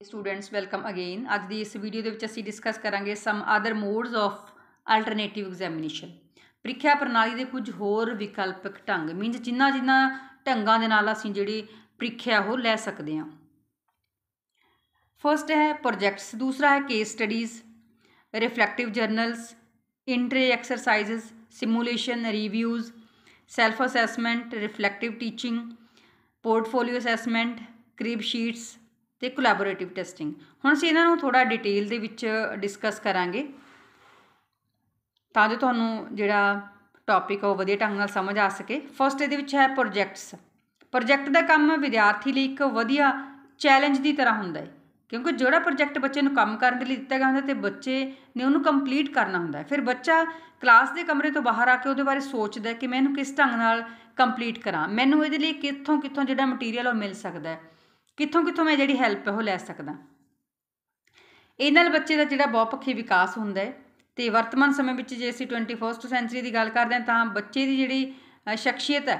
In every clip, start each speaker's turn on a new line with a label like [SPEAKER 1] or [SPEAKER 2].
[SPEAKER 1] Students welcome again ਅੱਜ ਦੀ ਇਸ video ਦੇ ਵਿੱਚ ਅਸੀਂ ਡਿਸਕਸ ਕਰਾਂਗੇ some other modes of alternative examination ਪ੍ਰੀਖਿਆ ਪ੍ਰਣਾਲੀ ਦੇ ਕੁਝ ਹੋਰ ਵਿਕਲਪਕ ਢੰਗ ਮੀਨਸ ਜਿੰਨਾ ਜਿੰਨਾ ਢੰਗਾਂ ਦੇ ਨਾਲ ਅਸੀਂ ਜਿਹੜੀ ਪ੍ਰੀਖਿਆ ਉਹ ਲੈ ਸਕਦੇ ਹਾਂ। ਫਰਸਟ ਹੈ ਪ੍ਰੋਜੈਕਟਸ ਦੂਸਰਾ ਹੈ case studies reflective journals inter exercises simulation reviews self assessment reflective teaching portfolio assessment crib sheets ਤੇ ਕੋਲੈਬੋਰੇਟਿਵ ਟੈਸਟਿੰਗ ਹੁਣ ਅਸੀਂ ਇਹਨਾਂ ਨੂੰ ਥੋੜਾ ਡਿਟੇਲ ਦੇ ਵਿੱਚ ਡਿਸਕਸ ਕਰਾਂਗੇ। ਤਾਂ ਜੋ ਤੁਹਾਨੂੰ ਜਿਹੜਾ ਟੌਪਿਕ ਉਹ ਵਧੀਆ ਢੰਗ ਨਾਲ ਸਮਝ ਆ ਸਕੇ। ਫਸਟ ਇਹਦੇ ਵਿੱਚ ਹੈ ਪ੍ਰੋਜੈਕਟਸ ਪ੍ਰੋਜੈਕਟ ਦਾ ਕੰਮ ਵਿਦਿਆਰਥੀ ਲਈ ਇੱਕ ਵਧੀਆ ਚੈਲੰਜ ਦੀ ਤਰ੍ਹਾਂ ਹੁੰਦਾ ਹੈ। ਕਿਉਂਕਿ ਜਿਹੜਾ ਪ੍ਰੋਜੈਕਟ ਬੱਚੇ ਨੂੰ ਕੰਮ ਕਰਨ ਦੇ ਲਈ ਦਿੱਤਾ ਗਿਆ ਹੁੰਦਾ ਤੇ ਬੱਚੇ ਨੇ ਉਹਨੂੰ ਕੰਪਲੀਟ ਕਰਨਾ ਹੁੰਦਾ ਫਿਰ ਬੱਚਾ ਕਲਾਸ ਦੇ ਕਮਰੇ ਤੋਂ ਬਾਹਰ ਆ ਕੇ ਉਹਦੇ ਬਾਰੇ ਸੋਚਦਾ ਕਿ ਮੈਂ ਇਹਨੂੰ ਕਿਸ ਢੰਗ ਨਾਲ ਕੰਪਲੀਟ ਕਰਾਂ। ਮੈਨੂੰ ਇਹਦੇ ਲਈ ਕਿੱਥੋਂ ਕਿੱਥੋਂ ਜਿਹੜਾ ਮਟੀਰੀਅਲ ਉਹ ਮਿਲ ਸਕਦਾ ਹੈ। ਕਿੱਥੋਂ ਕਿੱਥੋਂ ਮੈਂ ਜਿਹੜੀ ਹੈਲਪ ਹੈ ਉਹ ਲੈ ਸਕਦਾ। ਇਹ ਨਾਲ ਬੱਚੇ ਦਾ ਜਿਹੜਾ ਬਹੁਪੱਖੀ ਵਿਕਾਸ ਹੁੰਦਾ ਹੈ ਤੇ ਵਰਤਮਾਨ ਸਮੇਂ ਵਿੱਚ ਜੇ ਅਸੀਂ 21st ਸੈਂਚਰੀ ਦੀ ਗੱਲ ਕਰਦੇ ਹਾਂ ਤਾਂ ਬੱਚੇ ਦੀ ਜਿਹੜੀ ਸ਼ਖਸੀਅਤ ਹੈ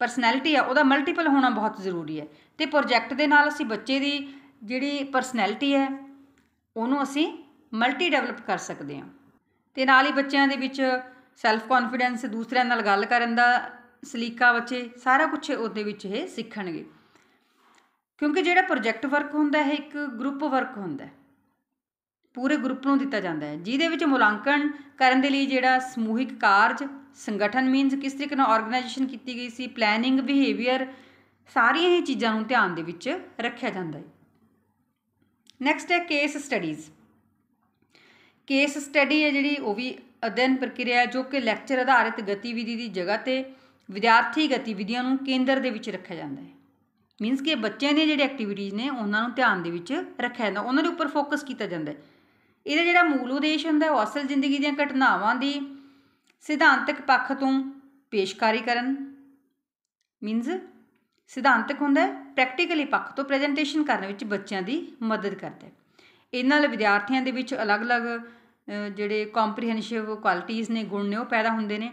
[SPEAKER 1] ਪਰਸਨੈਲਿਟੀ ਆ, ਉਹਦਾ ਮਲਟੀਪਲ ਹੋਣਾ ਬਹੁਤ ਜ਼ਰੂਰੀ ਹੈ ਤੇ ਪ੍ਰੋਜੈਕਟ ਦੇ ਨਾਲ ਅਸੀਂ ਬੱਚੇ ਦੀ ਜਿਹੜੀ ਪਰਸਨੈਲਿਟੀ ਹੈ, ਉਹਨੂੰ ਅਸੀਂ ਮਲਟੀ ਡਿਵੈਲਪ ਕਰ ਸਕਦੇ ਹਾਂ। ਤੇ ਨਾਲ ਹੀ ਬੱਚਿਆਂ ਦੇ ਵਿੱਚ ਸੈਲਫ ਕੌਨਫੀਡੈਂਸ ਦੂਸਰਿਆਂ ਨਾਲ ਗੱਲ ਕਰਨ ਦਾ ਸਲੀਕਾ ਬੱਚੇ ਸਾਰਾ ਕੁਝ ਉਹਦੇ ਵਿੱਚ ਇਹ ਸਿੱਖਣਗੇ। ਕਿਉਂਕਿ ਜਿਹੜਾ ਪ੍ਰੋਜੈਕਟ ਵਰਕ ਹੁੰਦਾ ਹੈ, ਇੱਕ ਗਰੁੱਪ ਵਰਕ ਹੁੰਦਾ ਹੈ। ਪੂਰੇ ਗਰੁੱਪ ਨੂੰ ਦਿੱਤਾ ਜਾਂਦਾ ਹੈ, ਜਿਹਦੇ ਵਿੱਚ ਮੁਲਾਂਕਣ ਕਰਨ ਦੇ ਲਈ ਜਿਹੜਾ ਸਮੂਹਿਕ ਕਾਰਜ, ਸੰਗਠਨ ਮੀਨਸ ਕਿਸ ਤਰੀਕੇ ਨਾਲ ਆਰਗੇਨਾਈਜੇਸ਼ਨ ਕੀਤੀ ਗਈ ਸੀ ਪਲੈਨਿੰਗ ਬਿਹੇਵੀਅਰ ਸਾਰੀਆਂ ਹੀ ਚੀਜ਼ਾਂ ਨੂੰ ਧਿਆਨ ਦੇ ਵਿੱਚ ਰੱਖਿਆ ਜਾਂਦਾ ਹੈ। ਨੈਕਸਟ ਹੈ ਕੇਸ ਸਟੱਡੀਜ਼ ਕੇਸ ਸਟੱਡੀ ਹੈ ਜਿਹੜੀ ਉਹ ਵੀ ਅਧਿਐਨ ਪ੍ਰਕਿਰਿਆ ਜੋ ਕਿ ਲੈਕਚਰ ਆਧਾਰਿਤ ਗਤੀਵਿਧੀ ਦੀ ਜਗ੍ਹਾ ਤੇ ਵਿਦਿਆਰਥੀ ਗਤੀਵਿਧੀਆਂ ਨੂੰ ਕੇਂਦਰ ਦੇ ਵਿੱਚ ਰੱਖਿਆ ਜਾਂਦਾ ਹੈ। ਮੀਨਸ ਕਿ ਬੱਚਿਆਂ ਦੀਆਂ ਜਿਹੜੇ ਐਕਟੀਵਿਟੀਜ਼ ਨੇ, ਉਹਨਾਂ ਨੂੰ ਧਿਆਨ ਦੇ ਵਿੱਚ ਰੱਖਿਆ ਜਾਂਦਾ, ਉਹਨਾਂ ਦੇ ਉੱਪਰ ਫੋਕਸ ਕੀਤਾ ਜਾਂਦਾ ਇਹਦਾ ਜਿਹੜਾ ਮੂਲ ਉਦੇਸ਼ ਹੁੰਦਾ ਉਹ ਅਸਲ ਜ਼ਿੰਦਗੀ ਦੀਆਂ ਘਟਨਾਵਾਂ ਦੀ ਸਿਧਾਂਤਕ ਪੱਖ ਤੋਂ ਪੇਸ਼ਕਾਰੀ ਕਰਨ। ਮੀਨਸ ਸਿਧਾਂਤਕ ਹੁੰਦਾ ਪ੍ਰੈਕਟੀਕਲੀ ਪੱਖ ਤੋਂ ਪ੍ਰੈਜੈਂਟੇਸ਼ਨ ਕਰਨ ਵਿੱਚ ਬੱਚਿਆਂ ਦੀ ਮਦਦ ਕਰਦਾ ਹੈ। ਇਹਨਾਂ ਨਾਲ ਵਿਦਿਆਰਥੀਆਂ ਦੇ ਵਿੱਚ ਅਲੱਗ-ਅਲੱਗ ਜਿਹੜੇ ਕੰਪਰੀਹੈਂਸਿਵ ਕੁਆਲਿਟੀਆਂ ਨੇ, ਗੁਣ ਨੇ, ਉਹ ਪੈਦਾ ਹੁੰਦੇ ਨੇ।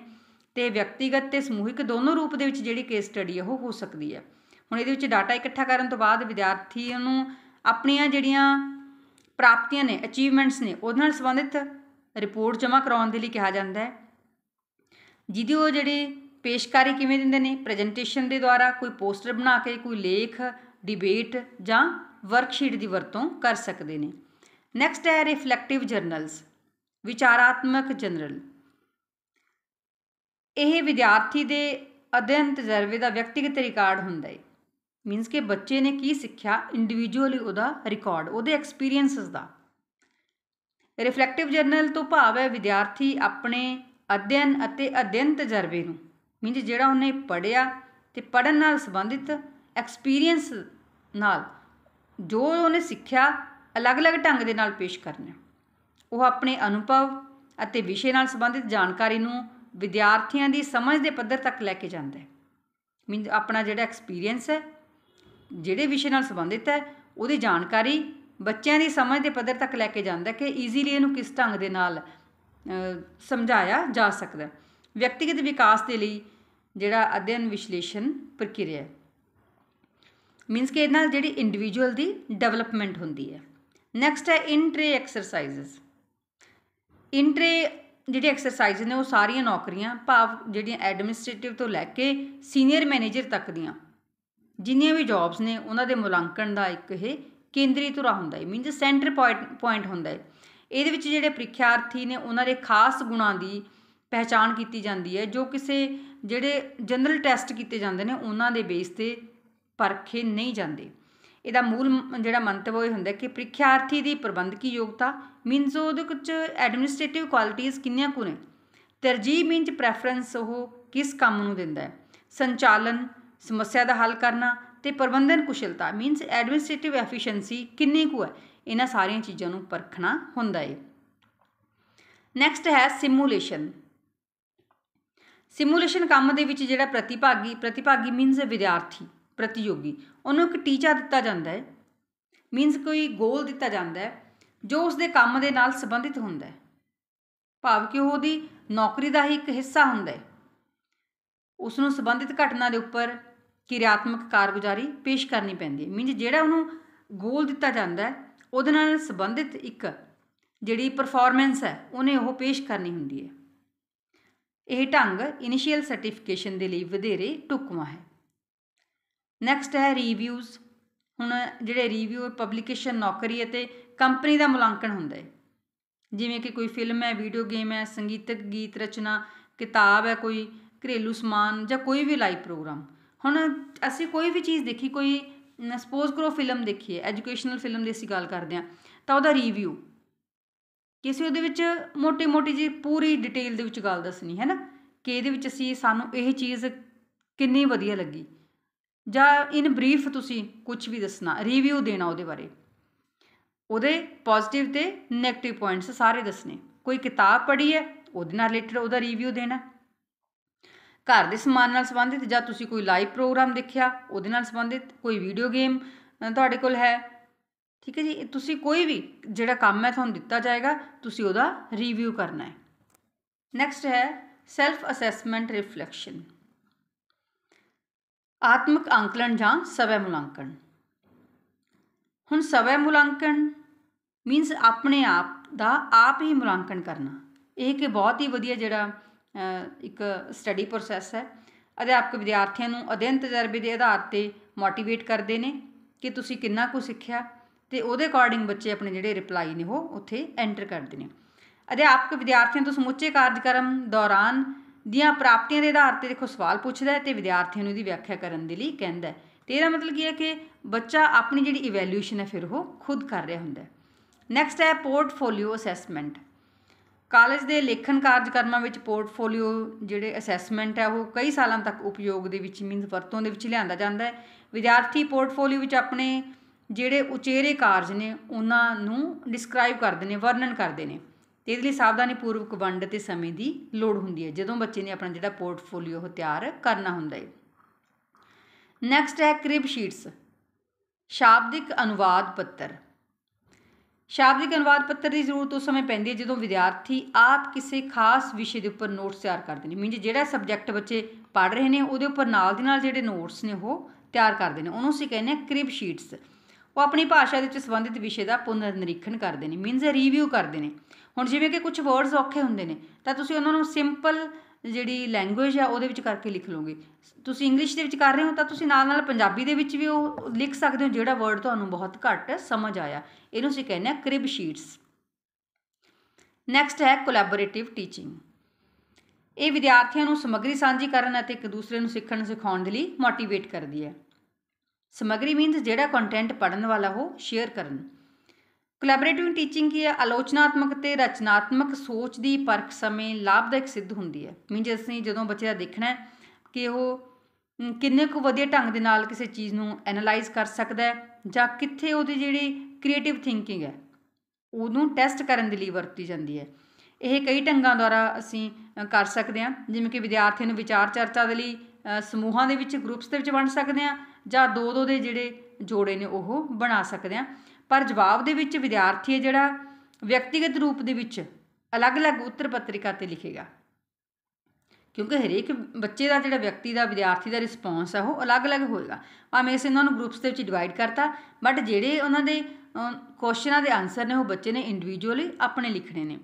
[SPEAKER 1] ਤੇ ਵਿਅਕਤੀਗਤ ਤੇ ਸਮੂਹਿਕ ਦੋਨੋਂ ਰੂਪ ਦੇ ਵਿੱਚ ਜਿਹੜੀ ਕੇਸ ਸਟੱਡੀ ਹੈ, ਉਹ ਹੋ ਸਕਦੀ ਹੈ। ਹੁਣ ਇਹਦੇ ਵਿੱਚ ਡਾਟਾ ਇਕੱਠਾ ਕਰਨ ਤੋਂ ਬਾਅਦ ਵਿਦਿਆਰਥੀ ਨੂੰ ਆਪਣੀਆਂ ਜਿਹੜੀਆਂ ਪ੍ਰਾਪਤੀਆਂ ਨੇ ਅਚੀਵਮੈਂਟਸ ਨੇ, ਉਹਦੇ ਨਾਲ ਸੰਬੰਧਿਤ ਰਿਪੋਰਟ ਜਮ੍ਹਾਂ ਕਰਾਉਣ ਦੇ ਲਈ ਕਿਹਾ ਜਾਂਦਾ ਹੈ। ਜਿਹਦੀ ਉਹ ਜਿਹੜੀ ਪੇਸ਼ਕਾਰੀ ਕਿਵੇਂ ਦਿੰਦੇ ਨੇ? ਪ੍ਰੈਜੈਂਟੇਸ਼ਨ ਦੇ ਦੁਆਰਾ ਕੋਈ ਪੋਸਟਰ ਬਣਾ ਕੇ, ਕੋਈ ਲੇਖ ਡਿਬੇਟ ਜਾਂ ਵਰਕਸ਼ੀਟ ਦੀ ਵਰਤੋਂ ਕਰ ਸਕਦੇ ਨੇ। ਨੈਕਸਟ ਹੈ ਰਿਫਲੈਕਟਿਵ ਜਰਨਲਸ ਵਿਚਾਰਾਤਮਕ ਜਨਰਲ ਇਹ ਵਿਦਿਆਰਥੀ ਦੇ ਅਧਿਐਨ ਤਜਰਬੇ ਦਾ ਵਿਅਕਤੀਗਤ ਰਿਕਾਰਡ ਹੁੰਦਾ ਹੈ। ਮੀਨਸ ਕਿ ਬੱਚੇ ਨੇ ਕੀ ਸਿੱਖਿਆ ਇੰਡੀਵਿਜੂਅਲੀ ਉਹਦਾ ਰਿਕਾਰਡ ਉਹਦੇ ਐਕਸਪੀਰੀਐਂਸਸ ਦਾ। ਰਿਫਲੈਕਟਿਵ ਜਰਨਲ ਤੋਂ ਭਾਵ ਹੈ ਵਿਦਿਆਰਥੀ ਆਪਣੇ ਅਧਿਐਨ ਅਤੇ ਅਧਿਐਨ ਤਜਰਬੇ ਨੂੰ। ਮੀਨਸ ਜਿਹੜਾ ਉਹਨੇ ਪੜਿਆ ਤੇ ਪੜਨ ਨਾਲ ਸੰਬੰਧਿਤ ਐਕਸਪੀਰੀਐਂਸ ਨਾਲ ਜੋ ਉਹਨੇ ਸਿੱਖਿਆ ਅਲੱਗ-ਅਲੱਗ ਢੰਗ ਦੇ ਨਾਲ ਪੇਸ਼ ਕਰਨਾ। ਉਹ ਆਪਣੇ ਅਨੁਭਵ ਅਤੇ ਵਿਸ਼ੇ ਨਾਲ ਸੰਬੰਧਿਤ ਜਾਣਕਾਰੀ ਨੂੰ ਵਿਦਿਆਰਥੀਆਂ ਦੀ ਸਮਝ ਦੇ ਪੱਧਰ ਤੱਕ ਲੈ ਕੇ ਜਾਂਦਾ ਹੈ। ਮੀਨ ਆਪਣਾ ਜਿਹੜਾ ਐਕਸਪੀਰੀਅੰਸ ਹੈ ਜਿਹੜੇ ਵਿਸ਼ੇ ਨਾਲ ਸੰਬੰਧਿਤ ਹੈ, ਉਹਦੀ ਜਾਣਕਾਰੀ ਬੱਚਿਆਂ ਦੀ ਸਮਝ ਦੇ ਪੱਧਰ ਤੱਕ ਲੈ ਕੇ ਜਾਂਦਾ ਕਿ ਈਜ਼ੀਲੀ ਇਹਨੂੰ ਕਿਸ ਢੰਗ ਦੇ ਨਾਲ ਸਮਝਾਇਆ ਜਾ ਸਕਦਾ ਵਿਅਕਤੀਗਤ ਵਿਕਾਸ ਦੇ ਲਈ ਜਿਹੜਾ ਅਧਿਐਨ ਵਿਸ਼ਲੇਸ਼ਣ ਪ੍ਰਕਿਰਿਆ ਹੈ। ਮੀਨਸ ਕਿ ਇਹਨਾਂ ਨਾਲ ਜਿਹੜੀ ਇੰਡੀਵਿਜੂਅਲ ਦੀ ਡਿਵੈਲਪਮੈਂਟ ਹੁੰਦੀ ਹੈ। ਨੈਕਸਟ ਹੈ ਇੰਟਰੇ ਐਕਸਰਸਾਈਜ਼ਸ ਇੰਟਰੇ ਜਿਹੜੇ ਐਕਸਰਸਾਈਜ਼ ਨੇ ਉਹ ਸਾਰੀਆਂ ਨੌਕਰੀਆਂ ਭਾਵ ਜਿਹੜੀਆਂ ਐਡਮਿਨਿਸਟ੍ਰੇਟਿਵ ਤੋਂ ਲੈ ਕੇ ਸੀਨੀਅਰ ਮੈਨੇਜਰ ਤੱਕ ਦੀਆਂ ਜਿੰਨੀਆਂ ਵੀ ਜੌਬਸ ਨੇ, ਉਹਨਾਂ ਦੇ ਮੁਲਾਂਕਣ ਦਾ ਇੱਕ ਇਹ ਕੇਂਦਰੀ ਧੁਰਾ ਹੁੰਦਾ ਹੈ ਮੀਨਸ ਸੈਂਟਰ ਪੁਆਇੰਟ ਪੁਆਇੰਟ ਹੁੰਦਾ ਹੈ। ਇਹਦੇ ਵਿੱਚ ਜਿਹੜੇ ਪ੍ਰੀਖਿਆਰਥੀ ਨੇ, ਉਹਨਾਂ ਦੇ ਖਾਸ ਗੁਣਾਂ ਦੀ ਪਹਿਚਾਣ ਕੀਤੀ ਜਾਂਦੀ ਹੈ, ਜੋ ਕਿਸੇ ਜਿਹੜੇ ਜਨਰਲ ਟੈਸਟ ਕੀਤੇ ਜਾਂਦੇ ਨੇ, ਉਹਨਾਂ ਦੇ ਬੇਸ ਤੇ ਪਰਖੇ ਨਹੀਂ ਜਾਂਦੇ। ਇਹਦਾ ਮੂਲ ਜਿਹੜਾ ਮੰਤਵ ਉਹ ਹੁੰਦਾ ਕਿ ਪ੍ਰੀਖਿਆਰਥੀ ਦੀ ਪ੍ਰਬੰਧਕੀ ਯੋਗਤਾ ਮੀਨਸ ਉਹਦੇ ਕੁਝ ਐਡਮਿਨਿਸਟ੍ਰੇਟਿਵ ਕੁਆਲਿਟੀਆਂ ਕਿੰਨੀਆਂ ਕੁ ਨੇ? ਤਰਜੀਹ ਮੀਨਸ ਪ੍ਰੈਫਰੈਂਸ ਉਹ ਕਿਸ ਕੰਮ ਨੂੰ ਦਿੰਦਾ ਹੈ? ਸੰਚਾਲਨ ਸਮੱਸਿਆ ਦਾ ਹੱਲ ਕਰਨਾ ਤੇ ਪ੍ਰਬੰਧਨ ਕੁਸ਼ਲਤਾ ਮੀਨਸ ਐਡਮਿਨਿਸਟ੍ਰੇਟਿਵ ਐਫੀਸ਼ੀਐਂਸੀ ਕਿੰਨੀ ਕੁ ਹੈ, ਇਹਨਾਂ ਸਾਰੀਆਂ ਚੀਜ਼ਾਂ ਨੂੰ ਪਰਖਣਾ ਹੁੰਦਾ ਹੈ ਨੈਕਸਟ ਹੈ ਸਿਮੂਲੇਸ਼ਨ ਸਿਮੂਲੇਸ਼ਨ ਕੰਮ ਦੇ ਵਿੱਚ ਜਿਹੜਾ ਪ੍ਰਤੀਭਾਗੀ ਪ੍ਰਤੀਭਾਗੀ ਮੀਨਸ ਵਿਦਿਆਰਥੀ, ਪ੍ਰਤੀਯੋਗੀ, ਉਹਨੂੰ ਇੱਕ ਟੀਚਾ ਦਿੱਤਾ ਜਾਂਦਾ ਹੈ ਮੀਨਸ ਕੋਈ ਗੋਲ ਦਿੱਤਾ ਜਾਂਦਾ ਹੈ ਜੋ ਉਸ ਦੇ ਕੰਮ ਦੇ ਨਾਲ ਸੰਬੰਧਿਤ ਹੁੰਦਾ ਹੈ ਭਾਵ ਕਿ ਉਹਦੀ ਨੌਕਰੀ ਦਾ ਹੀ ਇੱਕ ਹਿੱਸਾ ਹੁੰਦਾ ਹੈ ਉਸ ਨੂੰ ਸੰਬੰਧਿਤ ਘਟਨਾ ਦੇ ਉੱਪਰ ਕਿਰਿਆਤਮਕ ਕਾਰਗੁਜ਼ਾਰੀ ਪੇਸ਼ ਕਰਨੀ ਪੈਂਦੀ ਹੈ। ਮੀਨਜ਼ ਜਿਹੜਾ ਉਹਨੂੰ ਗੋਲ ਦਿੱਤਾ ਜਾਂਦਾ ਹੈ, ਉਹਦੇ ਨਾਲ ਸੰਬੰਧਿਤ ਇੱਕ ਜਿਹੜੀ ਪਰਫਾਰਮੈਂਸ ਹੈ, ਉਹਨੇ ਉਹ ਪੇਸ਼ ਕਰਨੀ ਹੁੰਦੀ ਹੈ। ਇਹ ਢੰਗ ਇਨੀਸ਼ੀਅਲ ਸਰਟੀਫਿਕੇਸ਼ਨ ਦੇ ਲਈ ਵਧੇਰੇ ਢੁਕਵਾਂ ਹੈ। ਨੈਕਸਟ ਹੈ ਰਿਵਿਊਜ਼ ਹੁਣ ਜਿਹੜੇ ਰਿਵਿਊ ਪਬਲੀਕੇਸ਼ਨ ਨੌਕਰੀ ਅਤੇ ਕੰਪਨੀ ਦਾ ਮੁਲਾਂਕਣ ਹੁੰਦਾ ਹੈ। ਜਿਵੇਂ ਕਿ ਕੋਈ ਫਿਲਮ ਹੈ ਵੀਡੀਓ ਗੇਮ ਹੈ, ਸੰਗੀਤਕ ਗੀਤ, ਰਚਨਾ, ਕਿਤਾਬ ਹੈ, ਕੋਈ ਘਰੇਲੂ ਸਮਾਨ ਜਾਂ ਕੋਈ ਵੀ ਲਾਈਵ ਪ੍ਰੋਗਰਾਮ ਹੁਣ ਅਸੀਂ ਕੋਈ ਵੀ ਚੀਜ਼ ਦੇਖੀ, ਕੋਈ ਸਪੋਜ਼ ਕਰੋ ਫਿਲਮ ਦੇਖੀ ਹੈ ਐਜੂਕੇਸ਼ਨਲ ਫਿਲਮ ਦੀ ਅਸੀਂ ਗੱਲ ਕਰਦੇ ਹਾਂ, ਤਾਂ ਉਹਦਾ ਰਿਵਿਊ ਕਿਸੇ ਉਹਦੇ ਵਿੱਚ ਮੋਟੀ ਮੋਟੀ ਜੀ ਪੂਰੀ ਡਿਟੇਲ ਦੇ ਵਿੱਚ ਗੱਲ ਦੱਸਣੀ, ਹੈ ਨਾ? ਕਿ ਇਹਦੇ ਵਿੱਚ ਅਸੀਂ ਸਾਨੂੰ ਇਹ ਚੀਜ਼ ਕਿੰਨੀ ਵਧੀਆ ਲੱਗੀ। ਜਾਂ ਇਨ ਬਰੀਫ ਤੁਸੀਂ ਕੁਝ ਵੀ ਦੱਸਣਾ ਰਿਵਿਊ ਦੇਣਾ ਉਹਦੇ ਬਾਰੇ। ਉਹਦੇ ਪੋਜ਼ਿਟਿਵ ਤੇ 네ਗੇਟਿਵ ਪੁਆਇੰਟਸ ਸਾਰੇ ਦੱਸਣੇ। ਕੋਈ ਕਿਤਾਬ ਪੜ੍ਹੀ ਹੈ, ਉਹਦੇ ਨਾਲ ਰਿਲੇਟਡ ਉਹਦਾ ਰਿਵਿਊ ਦੇਣਾ। ਘਰ ਦੇ ਸਮਾਨ ਨਾਲ ਸੰਬੰਧਿਤ ਜਾਂ ਤੁਸੀਂ ਕੋਈ ਲਾਈਵ ਪ੍ਰੋਗਰਾਮ ਦੇਖਿਆ, ਉਹਦੇ ਨਾਲ ਸੰਬੰਧਿਤ ਕੋਈ ਵੀਡੀਓ ਗੇਮ ਤੁਹਾਡੇ ਕੋਲ ਹੈ? ਠੀਕ ਹੈ ਜੀ ਤੁਸੀਂ ਕੋਈ ਵੀ ਜਿਹੜਾ ਕੰਮ ਹੈ ਤੁਹਾਨੂੰ ਦਿੱਤਾ ਜਾਏਗਾ, ਤੁਸੀਂ ਉਹਦਾ ਰਿਵਿਊ ਕਰਨਾ ਹੈ। ਨੈਕਸਟ ਹੈ ਸੈਲਫ ਅਸੈਸਮੈਂਟ ਰਿਫਲੈਕਸ਼ਨ ਆਤਮਿਕ ਅੰਕਲਨ ਜਾਂ ਸਵੈ ਮੁਲਾਂਕਣ। ਹੁਣ ਸਵੈ ਮੁਲਾਂਕਣ ਮੀਨਸ ਆਪਣੇ ਆਪ ਦਾ ਆਪ ਹੀ ਮੁਲਾਂਕਣ ਕਰਨਾ। ਇਹ ਕਿ ਬਹੁਤ ਹੀ ਵਧੀਆ ਜਿਹੜਾ ਇੱਕ ਸਟੱਡੀ ਪ੍ਰੋਸੈਸ ਹੈ। ਅਧਿਆਪਕ ਵਿਦਿਆਰਥੀਆਂ ਨੂੰ ਅਧਿਐਨ ਤਜਰਬੇ ਦੇ ਆਧਾਰ ਤੇ ਮੋਟੀਵੇਟ ਕਰਦੇ ਨੇ ਕਿ ਤੁਸੀਂ ਕਿੰਨਾ ਕੁ ਸਿੱਖਿਆ ਅਤੇ ਉਹਦੇ ਅਕੋਰਡਿੰਗ ਬੱਚੇ ਆਪਣੇ ਜਿਹੜੇ ਰਿਪਲਾਈ ਨੇ ਉਹ ਉੱਥੇ ਐਂਟਰ ਕਰਦੇ ਨੇ। ਅਧਿਆਪਕ ਵਿਦਿਆਰਥੀਆਂ ਤੋਂ ਸਮੁੱਚੇ ਕਾਰਜਕ੍ਰਮ ਦੌਰਾਨ ਦੀਆਂ ਪ੍ਰਾਪਤੀਆਂ ਦੇ ਆਧਾਰ ਤੇ ਦੇਖੋ ਸਵਾਲ ਪੁੱਛਦਾ ਹੈ ਤੇ ਵਿਦਿਆਰਥੀਆਂ ਨੂੰ ਇਹਦੀ ਵਿਆਖਿਆ ਕਰਨ ਦੇ ਲਈ ਕਹਿੰਦਾ ਹੈ। ਤੇ ਇਹਦਾ ਮਤਲਬ ਕੀ ਹੈ ਕਿ ਬੱਚਾ ਆਪਣੀ ਜਿਹੜੀ ਇਵੈਲੂਏਸ਼ਨ ਹੈ ਫਿਰ ਉਹ ਖੁਦ ਕਰ ਰਿਹਾ ਹੁੰਦਾ ਹੈ। ਨੈਕਸਟ ਹੈ ਪੋਰਟਫੋਲੀਓ ਅਸੈਸਮੈਂਟ ਕਾਲਜ ਦੇ ਲੇਖਣ ਕਾਰਜਕ੍ਰਮਾਂ ਵਿੱਚ ਪੋਰਟਫੋਲੀਓ ਜਿਹੜੇ ਅਸੈਸਮੈਂਟ ਹੈ, ਉਹ ਕਈ ਸਾਲਾਂ ਤੱਕ ਉਪਯੋਗ ਦੇ ਵਿੱਚ ਮੀਨਸ ਵਰਤੋਂ ਦੇ ਵਿੱਚ ਲਿਆਂਦਾ ਜਾਂਦਾ ਹੈ। ਵਿਦਿਆਰਥੀ ਪੋਰਟਫੋਲੀਓ ਵਿੱਚ ਆਪਣੇ ਜਿਹੜੇ ਉਚੇਰੇ ਕਾਰਜ ਨੇ, ਉਹਨਾਂ ਨੂੰ ਡਿਸਕ੍ਰਾਈਬ ਕਰਦੇ ਨੇ, ਵਰਣਨ ਕਰਦੇ ਨੇ। ਤੇ ਇਹਦੇ ਲਈ ਸਾਵਧਾਨੀ ਪੂਰਵਕ ਵੰਡ ਤੇ ਸਮੇਂ ਦੀ ਲੋੜ ਹੁੰਦੀ ਹੈ, ਜਦੋਂ ਬੱਚੇ ਨੇ ਆਪਣਾ ਜਿਹੜਾ ਪੋਰਟਫੋਲੀਓ ਉਹ ਤਿਆਰ ਕਰਨਾ ਹੁੰਦਾ ਹੈ। ਨੈਕਸਟ ਹੈ ਕ੍ਰਿਬ ਸ਼ੀਟਸ, ਸ਼ਾਬਦਿਕ ਅਨੁਵਾਦ ਪੱਤਰ। ਸ਼ਾਬਦਿਕ ਅਨੁਵਾਦ ਪੱਤਰ ਦੀ ਜ਼ਰੂਰਤ ਉਸ ਸਮੇਂ ਪੈਂਦੀ ਹੈ ਜਦੋਂ ਵਿਦਿਆਰਥੀ ਆਪ ਕਿਸੇ ਖਾਸ ਵਿਸ਼ੇ ਦੇ ਉੱਪਰ ਨੋਟਸ ਤਿਆਰ ਕਰਦੇ ਨੇ। ਮੀਨਜ਼ ਜਿਹੜਾ ਸਬਜੈਕਟ ਬੱਚੇ ਪੜ੍ਹ ਰਹੇ ਨੇ, ਉਹਦੇ ਉੱਪਰ ਨਾਲ ਦੀ ਨਾਲ ਜਿਹੜੇ ਨੋਟਸ ਨੇ ਉਹ ਤਿਆਰ ਕਰਦੇ ਨੇ। ਉਹਨੂੰ ਅਸੀਂ ਕਹਿੰਦੇ ਹਾਂ ਕ੍ਰਿਬ ਸ਼ੀਟਸ। ਉਹ ਆਪਣੀ ਭਾਸ਼ਾ ਦੇ ਵਿੱਚ ਸੰਬੰਧਿਤ ਵਿਸ਼ੇ ਦਾ ਪੁਨਰ ਨਿਰੀਖਣ ਕਰਦੇ ਨੇ। ਮੀਨਜ਼ ਰਿਵਿਊ ਕਰਦੇ ਨੇ। ਹੁਣ ਜਿਵੇਂ ਕਿ ਕੁਝ ਵਰਡਸ ਔਖੇ ਹੁੰਦੇ ਨੇ, ਤਾਂ ਤੁਸੀਂ ਉਹਨਾਂ ਨੂੰ ਸਿੰਪਲ ਜਿਹੜੀ ਲੈਂਗੁਏਜ ਆ, ਉਹਦੇ ਵਿੱਚ ਕਰਕੇ ਲਿਖ ਲਓਗੇ। ਤੁਸੀਂ ਇੰਗਲਿਸ਼ ਦੇ ਵਿੱਚ ਕਰ ਰਹੇ ਹੋ ਤਾਂ ਤੁਸੀਂ ਨਾਲ ਨਾਲ ਪੰਜਾਬੀ ਦੇ ਵਿੱਚ ਵੀ ਉਹ ਲਿਖ ਸਕਦੇ ਹੋ, ਜਿਹੜਾ ਵਰਡ ਤੁਹਾਨੂੰ ਬਹੁਤ ਘੱਟ ਸਮਝ ਆਇਆ। ਇਹਨੂੰ ਅਸੀਂ ਕਹਿੰਦੇ ਆ ਕ੍ਰਿਬ ਸ਼ੀਟਸ ਨੈਕਸਟ ਹੈ ਕੋਲੈਬੋਰੇਟਿਵ ਟੀਚਿੰਗ ਇਹ ਵਿਦਿਆਰਥੀਆਂ ਨੂੰ ਸਮੱਗਰੀ ਸਾਂਝੀ ਕਰਨ ਅਤੇ ਇੱਕ ਦੂਸਰੇ ਨੂੰ ਸਿੱਖਣ, ਸਿਖਾਉਣ ਦੇ ਲਈ ਮੋਟੀਵੇਟ ਕਰਦੀ ਹੈ। ਸਮੱਗਰੀ ਮੀਨਸ ਜਿਹੜਾ ਕੰਟੈਂਟ ਪੜਨ ਵਾਲਾ ਉਹ ਸ਼ੇਅਰ ਕਰਨ। ਕੋਲੈਬੋਰੇਟਿਵ ਟੀਚਿੰਗ ਕੀ ਹੈ? ਆਲੋਚਨਾਤਮਕ ਤੇ ਰਚਨਾਤਮਕ ਸੋਚ ਦੀ ਪਰਖ ਸਮੇਂ ਲਾਭਦਾਇਕ ਸਿੱਧ ਹੁੰਦੀ ਹੈ। ਮੀਨਜ਼ ਅਸੀਂ ਜਦੋਂ ਬੱਚੇ ਦਾ ਦੇਖਣਾ ਕਿ ਉਹ ਕਿੰਨੇ ਕੁ ਵਧੀਆ ਢੰਗ ਦੇ ਨਾਲ ਕਿਸੇ ਚੀਜ਼ ਨੂੰ ਐਨਾਲਾਈਜ਼ ਕਰ ਸਕਦਾ ਹੈ ਜਾਂ ਕਿੱਥੇ ਉਹਦੀ ਜਿਹੜੀ ਕ੍ਰੀਏਟਿਵ ਥਿੰਕਿੰਗ ਹੈ, ਉਹਨੂੰ ਟੈਸਟ ਕਰਨ ਦੇ ਲਈ ਵਰਤੀ ਜਾਂਦੀ ਹੈ। ਇਹ ਕਈ ਢੰਗਾਂ ਦੁਆਰਾ ਅਸੀਂ ਕਰ ਸਕਦੇ ਹਾਂ। ਜਿਵੇਂ ਕਿ ਵਿਦਿਆਰਥੀਆਂ ਨੂੰ ਵਿਚਾਰ ਚਰਚਾ ਦੇ ਲਈ ਸਮੂਹਾਂ ਦੇ ਵਿੱਚ ਗਰੁੱਪਸ ਦੇ ਵਿੱਚ ਵੰਡ ਸਕਦੇ ਹਾਂ ਜਾਂ ਦੋ ਦੋ ਦੇ ਜਿਹੜੇ ਜੋੜੇ ਨੇ ਉਹ ਬਣਾ ਸਕਦੇ ਹਾਂ। ਪਰ ਜਵਾਬ ਦੇ ਵਿੱਚ ਵਿਦਿਆਰਥੀ ਹੈ ਜਿਹੜਾ ਵਿਅਕਤੀਗਤ ਰੂਪ ਦੇ ਵਿੱਚ ਅਲੱਗ-ਅਲੱਗ ਉੱਤਰ ਪੱਤਰਿਕਾ ਤੇ ਲਿਖੇਗਾ। ਕਿਉਂਕਿ ਹਰੇਕ ਬੱਚੇ ਦਾ ਜਿਹੜਾ ਵਿਅਕਤੀ ਦਾ, ਵਿਦਿਆਰਥੀ ਦਾ ਰਿਸਪੌਂਸ ਹੈ ਉਹ ਅਲੱਗ-ਅਲੱਗ ਹੋਏਗਾ। ਭਾਵੇਂ ਅਸੀਂ ਇਹਨਾਂ ਨੂੰ ਗਰੁੱਪਸ ਦੇ ਵਿੱਚ ਡਿਵਾਈਡ ਕਰਤਾ ਬਟ ਜਿਹੜੇ ਉਹਨਾਂ ਦੇ ਕੁਐਸਚਨਾਂ ਦੇ ਆਨਸਰ ਨੇ, ਉਹ ਬੱਚੇ ਨੇ ਇੰਡੀਵਿਜੂਅਲੀ ਆਪਣੇ ਲਿਖਣੇ ਨੇ।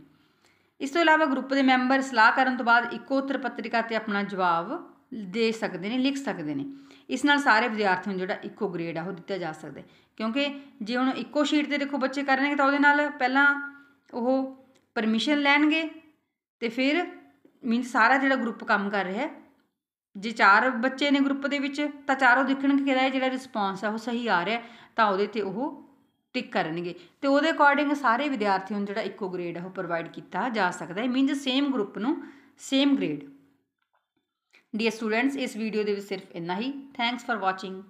[SPEAKER 1] ਇਸ ਤੋਂ ਇਲਾਵਾ ਗਰੁੱਪ ਦੇ ਮੈਂਬਰ ਸਲਾਹ ਕਰਨ ਤੋਂ ਬਾਅਦ ਇੱਕੋ ਉੱਤਰ ਪੱਤਰਿਕਾ ਤੇ ਆਪਣਾ ਜਵਾਬ ਦੇ ਸਕਦੇ ਨੇ, ਲਿਖ ਸਕਦੇ ਨੇ। ਇਸ ਨਾਲ ਸਾਰੇ ਵਿਦਿਆਰਥੀਆਂ ਨੂੰ ਜਿਹੜਾ ਇੱਕੋ ਗ੍ਰੇਡ ਆ, ਉਹ ਦਿੱਤਾ ਜਾ ਸਕਦਾ ਕਿਉਂਕਿ ਜੇ ਹੁਣ ਇੱਕੋ ਸ਼ੀਟ ਤੇ ਦੇਖੋ ਬੱਚੇ ਕਰਨਗੇ ਤਾਂ ਉਹਦੇ ਨਾਲ ਪਹਿਲਾਂ ਉਹ ਪਰਮਿਸ਼ਨ ਲੈਣਗੇ ਤੇ ਫਿਰ ਮੀਨ ਸਾਰਾ ਜਿਹੜਾ ਗਰੁੱਪ ਕੰਮ ਕਰ ਰਿਹਾ ਜੇ ਚਾਰ ਬੱਚੇ ਨੇ ਗਰੁੱਪ ਦੇ ਵਿੱਚ, ਤਾਂ ਚਾਰੋਂ ਦੇਖਣਗੇ ਕਿਹੜਾ ਜਿਹੜਾ ਰਿਸਪੌਂਸ ਆ, ਉਹ ਸਹੀ ਆ ਰਿਹਾ ਤਾਂ ਉਹਦੇ ਤੇ ਉਹ ਟਿਕ ਕਰਨਗੇ। ਤੇ ਉਹਦੇ ਅਕੋਰਡਿੰਗ ਸਾਰੇ ਵਿਦਿਆਰਥੀਆਂ ਨੂੰ ਜਿਹੜਾ ਇੱਕੋ ਗ੍ਰੇਡ ਆ, ਉਹ ਪ੍ਰੋਵਾਈਡ ਕੀਤਾ ਜਾ ਸਕਦਾ ਹੈ। ਮੀਨਸ ਸੇਮ ਗਰੁੱਪ ਨੂੰ ਸੇਮ ਗ੍ਰੇਡ ਡੀਅਰ ਸਟੂਡੈਂਟਸ ਇਸ ਵੀਡੀਓ ਦੇ ਵਿੱਚ ਸਿਰਫ ਇੰਨਾ ਹੀ। Thanks for watching